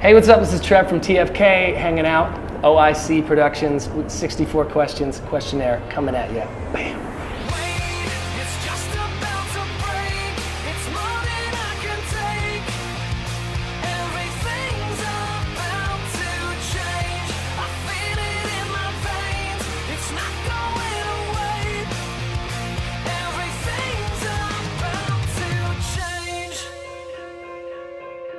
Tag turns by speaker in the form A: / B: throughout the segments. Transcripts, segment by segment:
A: Hey, what's up? This is Trev from TFK, hanging out. OIC Productions with 64 questions, questionnaire coming at you. Bam.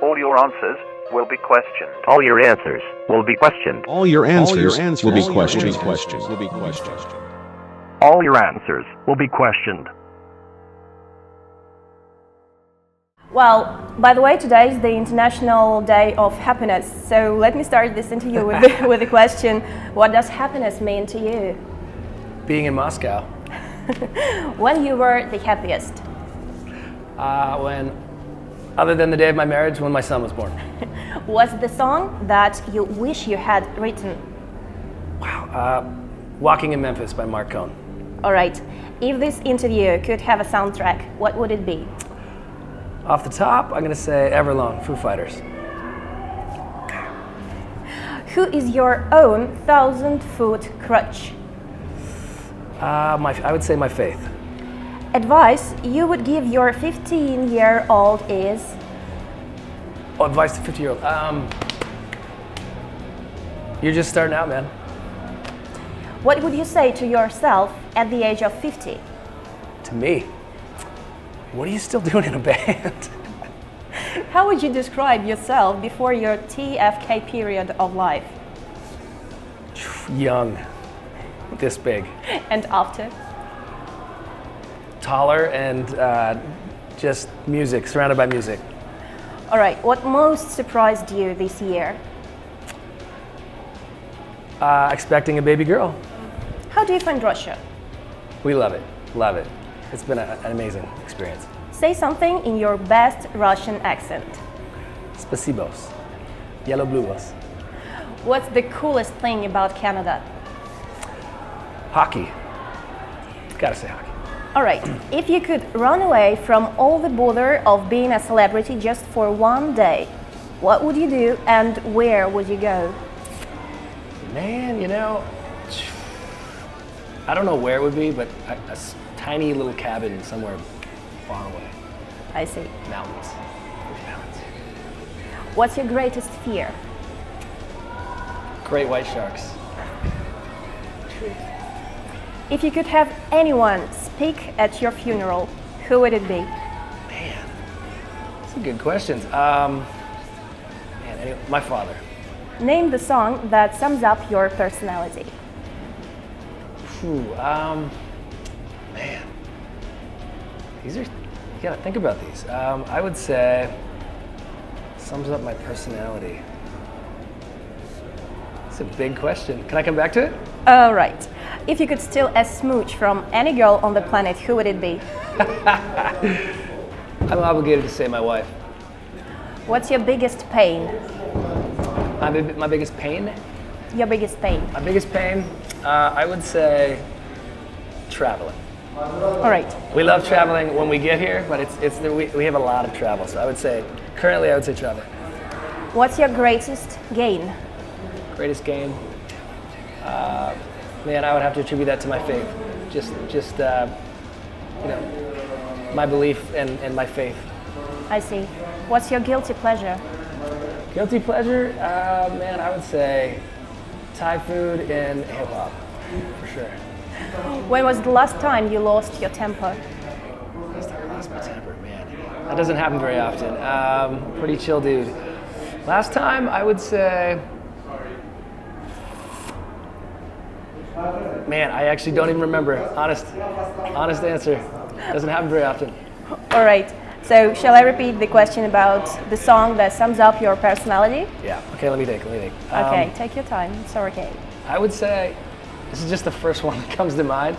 B: All your answers will be questioned. All your answers will be questioned.
C: All your answers,
D: answers
C: will be
D: will be
C: questioned.
D: questioned.
C: Will be questioned.
B: All your answers will be questioned.
E: Well, by the way, today is the International Day of Happiness. So let me start this interview with the, with the question What does happiness mean to you?
A: Being in Moscow,
E: When you were the happiest?
A: uh, when, other than the day of my marriage, when my son was born.
E: What's the song that you wish you had written?
A: Uh, Walking in Memphis by Marc Cohn.
E: All right, if this interview could have a soundtrack, what would it be?
A: Off the top, I'm gonna say Everlong, Foo Fighters.
E: Who is your own thousand foot crutch?
A: Uh, my, I would say my faith.
E: Advice you would give your 15 year old is
A: Oh, advice to 50 year old. Um, you're just starting out, man.
E: What would you say to yourself at the age of 50?
A: To me, what are you still doing in a band?
E: How would you describe yourself before your TFK period of life
A: Young, this big,
E: and after?
A: Taller, and uh, just music, surrounded by music.
E: All right, what most surprised you this year?
A: Uh, expecting a baby girl.
E: How do you find Russia?
A: We love it, love it. It's been a, an amazing experience.
E: Say something in your best Russian accent.
A: Spasibos. Yellow bluebos.
E: What's the coolest thing about Canada?
A: Hockey. Gotta say hockey.
E: All right, if you could run away from all the bother of being a celebrity just for one day, what would you do and where would you go?
A: Man, you know, I don't know where it would be, but a tiny little cabin somewhere far away.
E: I see.
A: Mountains. Mountains.
E: What's your greatest fear?
A: Great white sharks.
E: If you could have anyone speak at your funeral, who would it be?
A: Man, some good questions. Um, man, anyway, my father.
E: Name the song that sums up your personality.
A: Phew, um, man, these are, you gotta think about these. Um, I would say, sums up my personality. It's a big question. Can I come back to it?
E: All right. If you could steal a smooch from any girl on the planet, who would it be?
A: I'm obligated to say my wife.
E: What's your biggest pain?
A: My, my biggest pain?
E: Your biggest pain.
A: My biggest pain, uh, I would say traveling.
E: All right.
A: We love traveling when we get here, but it's, it's we, we have a lot of travel. So I would say, currently, I would say traveling.
E: What's your greatest gain?
A: Greatest gain, uh, man, I would have to attribute that to my faith. Just, just uh, you know, my belief and, and my faith.
E: I see. What's your guilty pleasure?
A: Guilty pleasure, uh, man, I would say Thai food and hip hop, for sure.
E: When was the last time you lost your temper?
A: Last time I lost my temper, man. That doesn't happen very often. Um, pretty chill dude. Last time, I would say. Man, I actually don't even remember. Honest, honest answer. Doesn't happen very often.
E: All right. So, shall I repeat the question about the song that sums up your personality?
A: Yeah. Okay. Let me think. Let me think. Um,
E: Okay, take your time. It's okay.
A: I would say this is just the first one that comes to mind.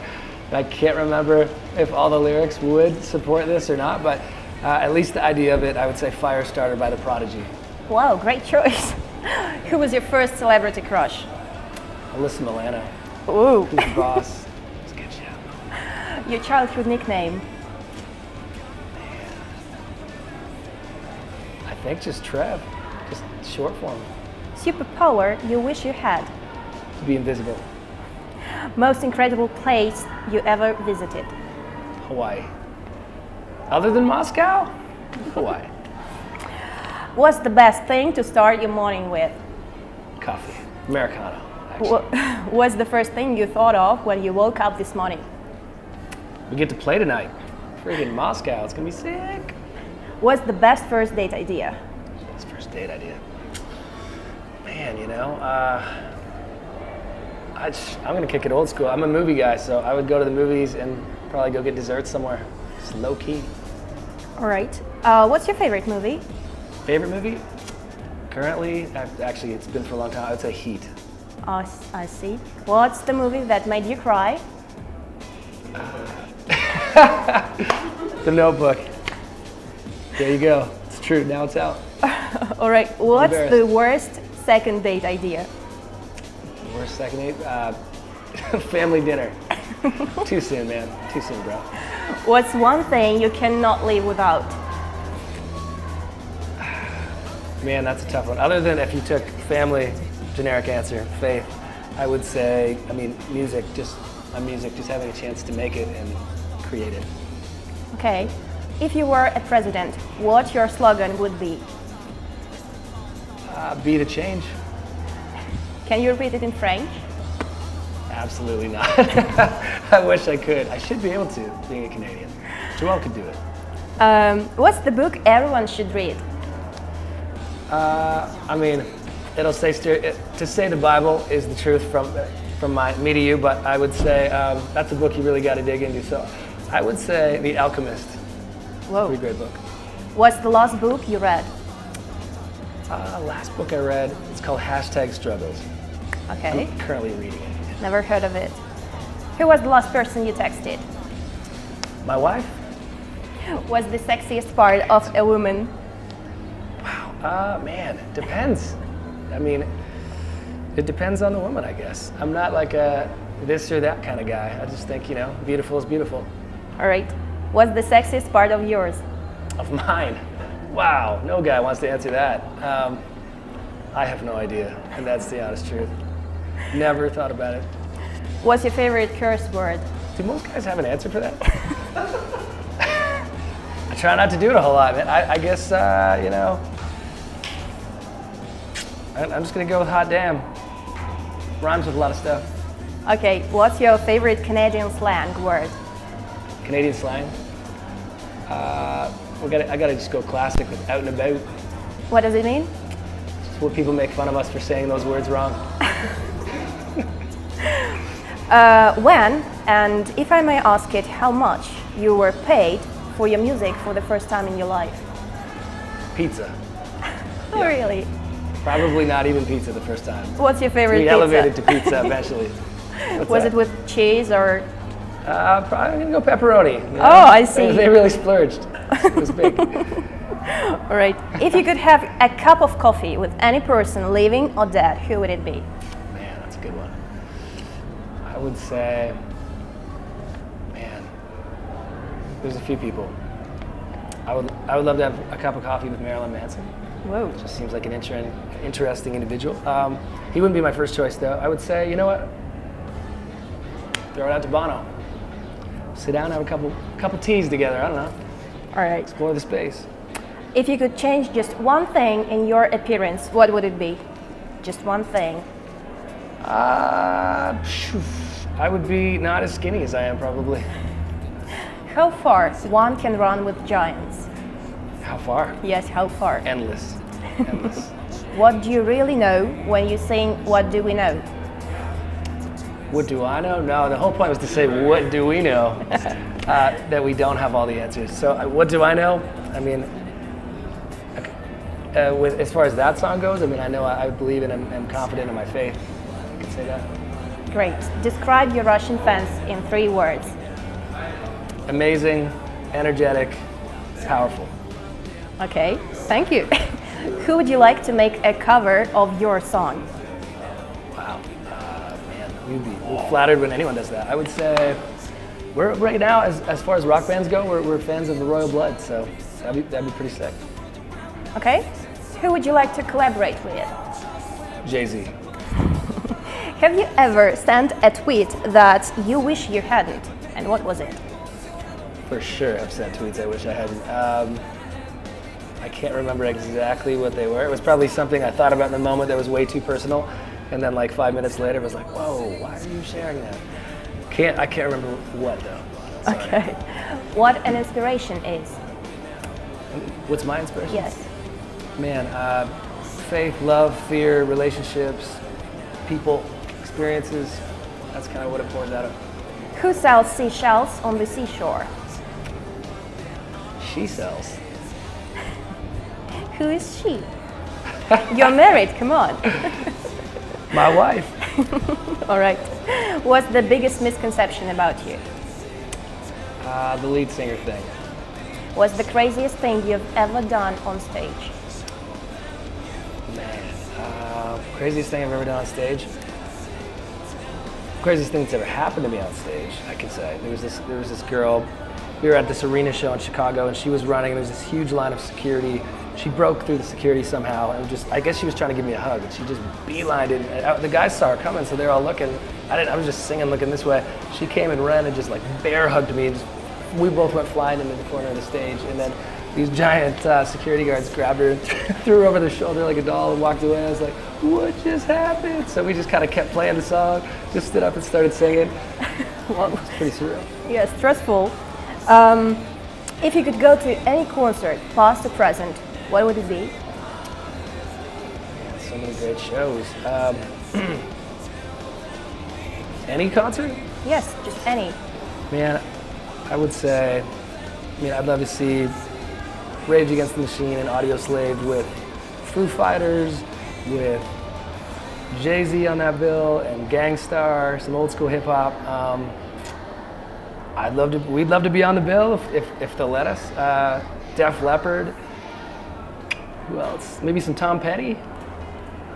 A: I can't remember if all the lyrics would support this or not, but uh, at least the idea of it, I would say Firestarter by The Prodigy.
E: Wow, great choice. Who was your first celebrity crush?
A: Alyssa Milano,
E: Ooh.
A: who's the boss. It's a good show.
E: Your childhood nickname?
A: I think just Trev. Just short form.
E: Superpower you wish you had.
A: To be invisible.
E: Most incredible place you ever visited.
A: Hawaii. Other than Moscow? Hawaii.
E: What's the best thing to start your morning with?
A: Coffee. Americano. Actually.
E: Wha- What's the first thing you thought of when you woke up this morning?
A: We get to play tonight. Freaking Moscow. It's gonna be sick.
E: What's the best first date idea?
A: That's first date idea. Man, you know, uh, I just, I'm gonna kick it old school. I'm a movie guy, so I would go to the movies and probably go get dessert somewhere. Just low key.
E: All right. Uh, what's your favorite movie?
A: Favorite movie? Currently, I've, actually, it's been for a long time. I would say Heat.
E: Oh, I see. What's the movie that made you cry?
A: The Notebook. There you go. It's true. Now it's out.
E: All right. What's the worst second date idea?
A: Worst second date? Uh, family dinner. Too soon, man. Too soon, bro.
E: What's one thing you cannot live without?
A: Man, that's a tough one. Other than if you took family, generic answer, faith, I would say, I mean, music, just my music, just having a chance to make it and create it.
E: Okay. If you were a president, what your slogan would be?
A: Uh, be the change?
E: Can you repeat it in French?
A: Absolutely not. I wish I could. I should be able to, being a Canadian. Joel could do it.
E: Um, what's the book everyone should read?
A: Uh, I mean, it'll say to say the Bible is the truth from from my me to you, but I would say um, that's a book you really got to dig into. So, I would say The Alchemist.
E: Whoa.
A: Pretty great book.
E: What's the last book you read?
A: Uh, last book I read, it's called Hashtag Struggles.
E: Okay.
A: I'm currently reading it.
E: Never heard of it. Who was the last person you texted?
A: My wife?
E: What's the sexiest part of a woman?
A: Wow, uh, man, depends. I mean, it depends on the woman, I guess. I'm not like a this or that kind of guy. I just think, you know, beautiful is beautiful.
E: All right. What's the sexiest part of yours?
A: Of mine. Wow, no guy wants to answer that. Um, I have no idea, and that's the honest truth. Never thought about it.
E: What's your favorite curse word?
A: Do most guys have an answer for that? I try not to do it a whole lot, man. I, I guess, uh, you know, I'm just gonna go with hot damn. Rhymes with a lot of stuff.
E: Okay. What's your favorite Canadian slang word?
A: Canadian slang. Uh, we gotta, I gotta just go classic with out and about.
E: What does it mean?
A: It's what people make fun of us for saying those words wrong.
E: Uh, when, and if I may ask it, how much you were paid for your music for the first time in your life?
A: Pizza.
E: Oh, really?
A: Probably not even pizza the first time.
E: What's your favorite pizza?
A: We
E: pizza?
A: elevated to pizza eventually. What's
E: Was
A: that?
E: it with cheese or?
A: Uh, probably gonna go pepperoni. you know?
E: Oh, I see.
A: They really splurged. It was big.
E: All right. if you could have a cup of coffee with any person, living or dead, who would it be?
A: Man, that's a good one. I would say, man, there's a few people. I would, I would love to have a cup of coffee with Marilyn Manson.
E: Whoa.
A: Just seems like an inter- interesting individual. Um, he wouldn't be my first choice, though. I would say, you know what? Throw it out to Bono. Sit down, have a couple, couple teas together. I don't know.
E: All right.
A: Explore the space.
E: If you could change just one thing in your appearance, what would it be? Just one thing.
A: Uh, I would be not as skinny as I am, probably.
E: How far one can run with giants?
A: How far?
E: Yes, how far?
A: Endless. Endless.
E: What do you really know when you sing What Do We Know?
A: what do I know? No, the whole point was to say, what do we know? Uh, that we don't have all the answers. So, uh, what do I know? I mean, uh, with, as far as that song goes, I mean, I know I, I believe and I'm, I'm confident in my faith. I can say that.
E: Great. Describe your Russian fans in three words.
A: Amazing, energetic, powerful.
E: Okay, thank you. Who would you like to make a cover of your song?
A: Wow. Uh, man, we'd be flattered when anyone does that. I would say we're right now, as, as far as rock bands go, we're, we're fans of the Royal Blood, so that'd be, that'd be pretty sick.
E: Okay? Who would you like to collaborate with?
A: Jay Z.
E: Have you ever sent a tweet that you wish you hadn't? And what was it?
A: For sure, I've sent tweets I wish I hadn't. Um, I can't remember exactly what they were. It was probably something I thought about in the moment that was way too personal, and then like five minutes later, it was like, "Whoa, why are you sharing that?" Can't I can't remember what though. Sorry.
E: Okay. What an inspiration is?
A: What's my inspiration?
E: Yes.
A: Man, uh, faith, love, fear, relationships, people, experiences. That's kind of what it pours out of.
E: Who sells seashells on the seashore?
A: She sells.
E: Who is she? You're married, come on.
A: My wife.
E: All right. What's the biggest misconception about you?
A: Uh, the lead singer thing.
E: What's the craziest thing you've ever done on stage?
A: Man, uh, craziest thing I've ever done on stage. Craziest thing that's ever happened to me on stage, I can say. There was this, there was this girl. We were at this arena show in Chicago, and she was running. And there was this huge line of security. She broke through the security somehow, and just, I guess she was trying to give me a hug, and she just beelined it. And, uh, the guys saw her coming, so they're all looking. I didn't. I was just singing, looking this way. She came and ran and just like bear hugged me. Just, we both went flying into the corner of the stage, and then these giant uh, security guards grabbed her and threw her over their shoulder like a doll and walked away. I was like, what just happened? So we just kind of kept playing the song, just stood up and started singing.
E: Well,
A: It's pretty surreal.
E: yeah, stressful. Um, if you could go to any concert, past or present, what would it be?
A: So many great shows. Um, any concert?
E: Yes, just any.
A: Man, I would say, I mean, I'd love to see Rage Against the Machine and Audioslave with Foo Fighters, with Jay Z on that bill, and Gang Starr, some old school hip hop. Um, I'd love to. We'd love to be on the bill if, if, if they'll let us. Uh, Def Leppard. Who else? Maybe some Tom Petty.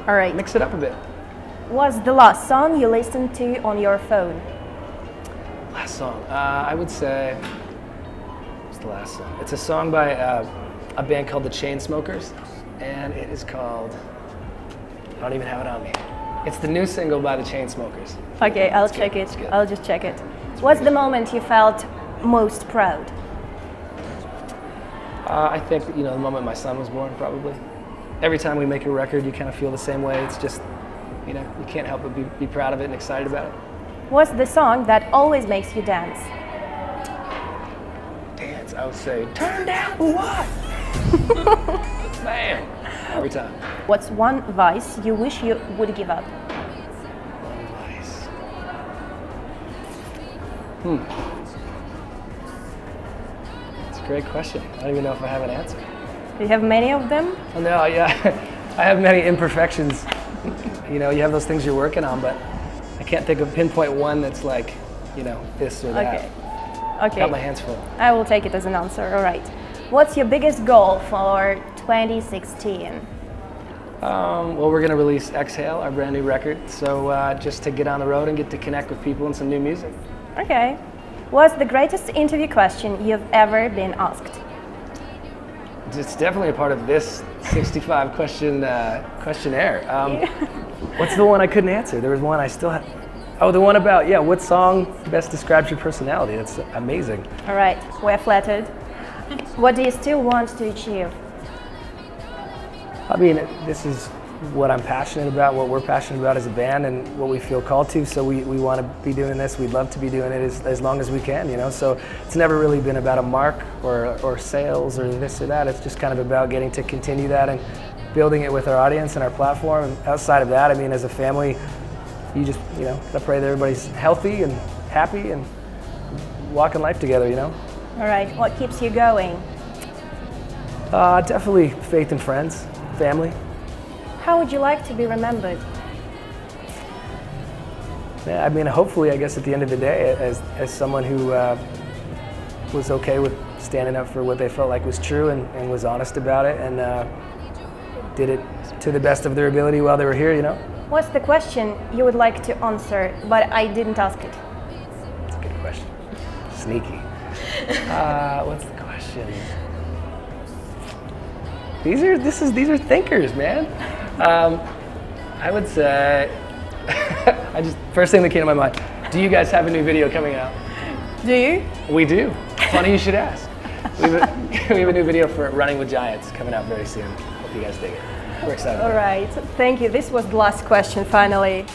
E: All right.
A: Mix it up a bit.
E: What's the last song you listened to on your phone?
A: Last song. Uh, I would say. What's the last song? It's a song by uh, a band called the Chainsmokers, and it is called. I don't even have it on me. It's the new single by the Chainsmokers.
E: Okay, I'll
A: good,
E: check it. I'll just check it. What's the moment you felt most proud?
A: Uh, I think you know the moment my son was born, probably. Every time we make a record, you kind of feel the same way. It's just, you know, you can't help but be, be proud of it and excited about it.
E: What's the song that always makes you dance?
A: Dance, I would say, turn down for what? Man, every time.
E: What's one vice you wish you would give up?
A: Hmm. It's a great question. I don't even know if I have an answer.
E: Do you have many of them?
A: Oh, no, yeah, I have many imperfections. You know, you have those things you're working on, but I can't think of pinpoint one that's like, you know, this or that.
E: Okay. Okay.
A: Got my hands full.
E: I will take it as an answer. All right. What's your biggest goal for 2016?
A: Um, well, we're going to release Exhale, our brand new record. So uh, just to get on the road and get to connect with people and some new music.
E: Okay. What's the greatest interview question you've ever been asked?
A: It's definitely a part of this 65 question uh, questionnaire. Um, what's the one I couldn't answer? There was one I still had. Oh, the one about, yeah, what song best describes your personality? That's amazing.
E: All right. We're flattered. What do you still want to achieve?
A: I mean, this is what I'm passionate about, what we're passionate about as a band, and what we feel called to. So we, we want to be doing this. We'd love to be doing it as, as long as we can, you know. So it's never really been about a mark or, or sales or this or that. It's just kind of about getting to continue that and building it with our audience and our platform. And outside of that, I mean, as a family, you just, you know, gotta pray that everybody's healthy and happy and walking life together, you know.
E: All right. What keeps you going?
A: Uh, definitely faith and friends, family.
E: How would you like to be remembered?
A: Yeah, I mean, hopefully, I guess at the end of the day, as, as someone who uh, was okay with standing up for what they felt like was true and, and was honest about it and uh, did it to the best of their ability while they were here, you know?
E: What's the question you would like to answer, but I didn't ask it?
A: That's a good question. Sneaky. Uh, what's the question? These are this is these are thinkers, man. Um, I would say I just first thing that came to my mind. Do you guys have a new video coming out?
E: Do you?
A: We do. Funny you should ask. We have, a, we have a new video for Running with Giants coming out very soon. Hope you guys dig it. We're excited.
E: All right. Thank you. This was the last question finally.